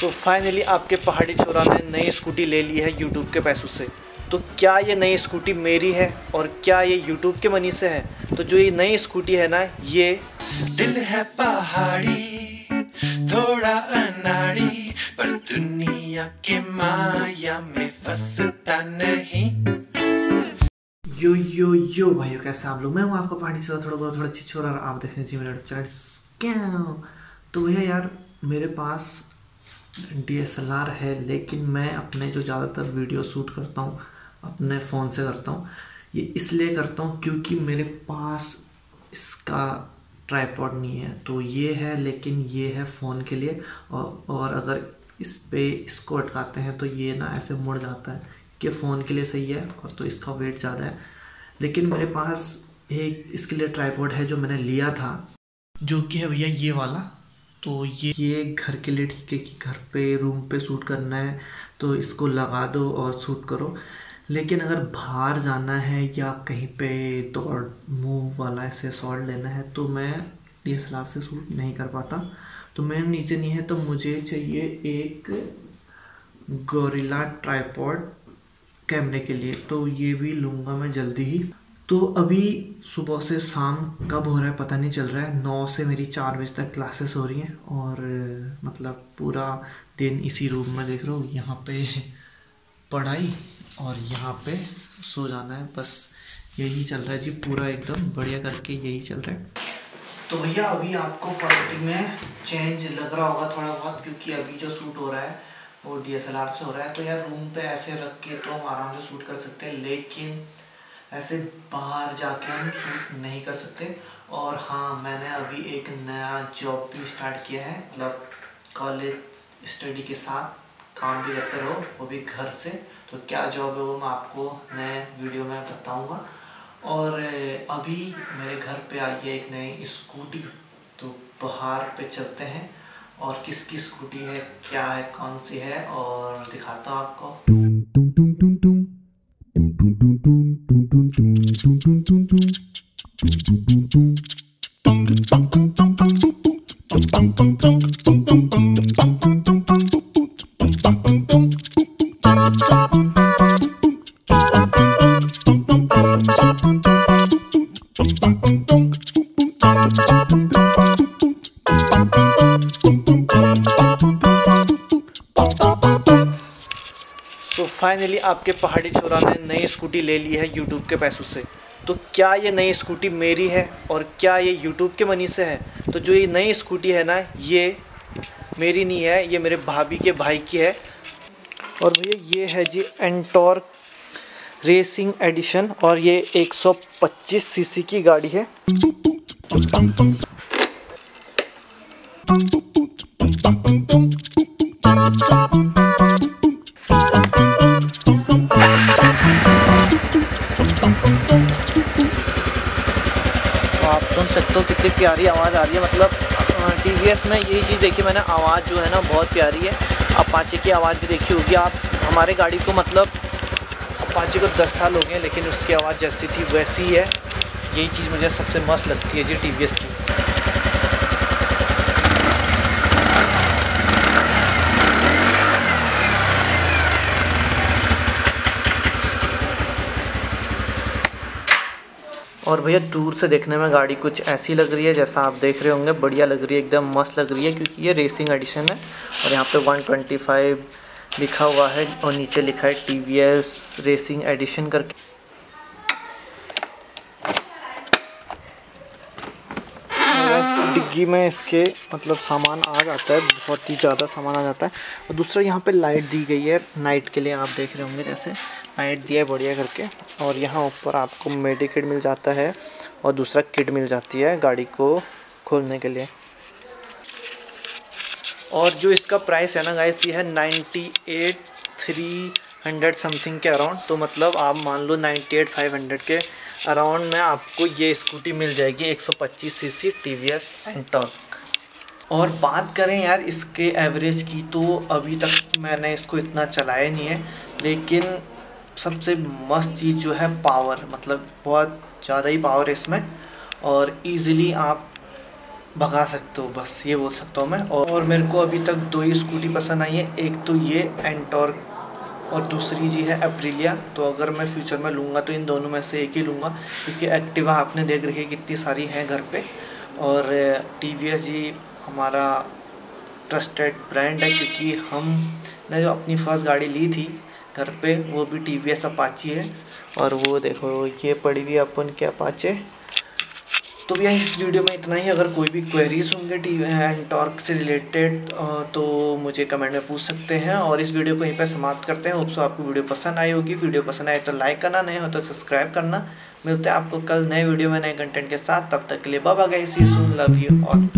सो so finally आपके पहाड़ी छोरा ने नई स्कूटी ले ली है यूट्यूब के पैसों से। तो क्या ये नई स्कूटी मेरी है और क्या ये यूट्यूब के मनी से है? तो जो ये नई स्कूटी है ना ये दिल है पहाड़ी थोड़ा अनाड़ी पर दुनिया के माया में फंसता नहीं। यो यो यो भाइयों कैसे आप लोग? मैं हूँ आपका पहाड़ी छोरा थोड़ा बहुत थोड़ा अच्छी छोरा और आप देखने चाहिए मेरा चैनल स्कैम तो भैया यार मेरे पास डी है, लेकिन मैं अपने जो ज़्यादातर वीडियो शूट करता हूँ, अपने फ़ोन से करता हूँ, ये इसलिए करता हूँ क्योंकि मेरे पास इसका ट्राईपॉड नहीं है। तो ये है, लेकिन ये है फ़ोन के लिए और और अगर इस पे इसको अटकाते हैं तो ये ना ऐसे मुड़ जाता है कि फ़ोन के लिए सही है और तो इसका वेट ज़्यादा है। लेकिन मेरे पास एक इसके लिए ट्राईपॉड है जो मैंने लिया था, जो कि है भैया ये वाला। तो ये ये घर के लिए ठीक है कि घर पे रूम पे सूट करना है तो इसको लगा दो और सूट करो। लेकिन अगर बाहर जाना है या कहीं पे दौड़ मूव वाला ऐसे शॉट लेना है तो मैं डी एस से शूट नहीं कर पाता। तो मैं नीचे नहीं है तो मुझे चाहिए एक गोरिल्ला ट्राईपॉड कैमरे के लिए तो ये भी लूँगा मैं जल्दी ही। तो अभी सुबह से शाम कब हो रहा है पता नहीं चल रहा है। नौ से मेरी चार बजे तक क्लासेस हो रही हैं और मतलब पूरा दिन इसी रूम में देख रहा हूँ। यहाँ पे पढ़ाई और यहाँ पे सो जाना है। बस यही चल रहा है जी पूरा एकदम बढ़िया करके यही चल रहा है। तो भैया अभी आपको क्वालिटी में चेंज लग रहा होगा थोड़ा बहुत क्योंकि अभी जो सूट हो रहा है वो डीएसएलआर से हो रहा है। तो यार रूम पे ऐसे रख के तो आराम से शूट कर सकते हैं, लेकिन ऐसे बाहर जाके हम शूट नहीं कर सकते। और हाँ मैंने अभी एक नया जॉब भी स्टार्ट किया है। मतलब कॉलेज स्टडी के साथ काम भी करते रहो, वो भी घर से। तो क्या जॉब है वो मैं आपको नए वीडियो में बताऊँगा। और अभी मेरे घर पे आई है एक नई स्कूटी तो बाहर पे चलते हैं। और किसकी स्कूटी है, क्या है, कौन सी है, और दिखाता हूँ आपको। फाइनली आपके पहाड़ी छोरा ने नई स्कूटी ले ली है यूट्यूब के पैसों से। तो क्या ये नई स्कूटी मेरी है और क्या ये यूट्यूब के मनी से है? तो जो ये नई स्कूटी है ना, ये मेरी नहीं है, ये मेरे भाभी के भाई की है। और भैया, ये है जी एंटॉर्क रेसिंग एडिशन और ये 125 सीसी की गाड़ी है। हो कितनी प्यारी आवाज़ आ रही है। मतलब टीवीएस में यही चीज़ देखी मैंने, आवाज़ जो है ना, बहुत प्यारी है। अपाचे की आवाज़ भी देखी होगी। आप, हमारे गाड़ी को मतलब अपाचे को 10 साल हो गए लेकिन उसकी आवाज़ जैसी थी, वैसी ही है। यही चीज़ मुझे सबसे मस्त लगती है जी टी की। और भैया दूर से देखने में गाड़ी कुछ ऐसी लग रही है जैसा आप देख रहे होंगे, बढ़िया लग रही है, एकदम मस्त लग रही है, क्योंकि ये रेसिंग एडिशन है और यहाँ पे 125 लिखा हुआ है और नीचे लिखा है टी रेसिंग एडिशन करके। डिग्गी में इसके मतलब सामान आ जाता है, बहुत ही ज़्यादा सामान आ जाता है। और दूसरा यहाँ पे लाइट दी गई है नाइट के लिए आप देख रहे होंगे जैसे। लाइट दिया है बढ़िया करके। और यहाँ ऊपर आपको मेडिकेट मिल जाता है और दूसरा किट मिल जाती है गाड़ी को खोलने के लिए। और जो इसका प्राइस है ना गाइस ये है ninety eight three hundred something के अराउंड तो मतलब आप मान लो नाइन्टी एट फाइव हंड्रेड के अराउंड में आपको ये स्कूटी मिल जाएगी 125 सीसी टीवीएस एंटॉर्क और बात करें यार इसके एवरेज की तो अभी तक मैंने इसको इतना चलाया नहीं है, लेकिन सबसे मस्त चीज़ जो है पावर मतलब बहुत ज़्यादा ही पावर है इसमें, और इजीली आप भगा सकते हो, बस ये बोल सकता हूँ मैं। और मेरे को अभी तक दो ही स्कूटी पसंद आई है, एक तो ये एंटॉर्क और दूसरी जी है अप्रीलिया। तो अगर मैं फ्यूचर में लूँगा तो इन दोनों में से एक ही लूँगा, क्योंकि एक्टिवा आपने देख रखी है कितनी सारी हैं घर पे। और टी वी एस जी हमारा ट्रस्टेड ब्रांड है, क्योंकि हमने जो अपनी फ़र्स्ट गाड़ी ली थी घर पे, वो भी टी वी एस अपाची है। और वो देखो, ये पड़ी हुई अपन के अपाचे। तो भैया इस वीडियो में इतना ही अगर कोई भी क्वेरीज होंगे टी एंड टॉर्क से रिलेटेड तो मुझे कमेंट में पूछ सकते हैं और इस वीडियो को यहीं पर समाप्त करते हैं होप्सो आपको वीडियो पसंद आई होगी वीडियो पसंद आए तो लाइक करना नहीं हो तो सब्सक्राइब करना मिलते हैं आपको कल नए वीडियो में नए कंटेंट के साथ तब तक के लिए बाबा गए सी सुन लव यू ऑल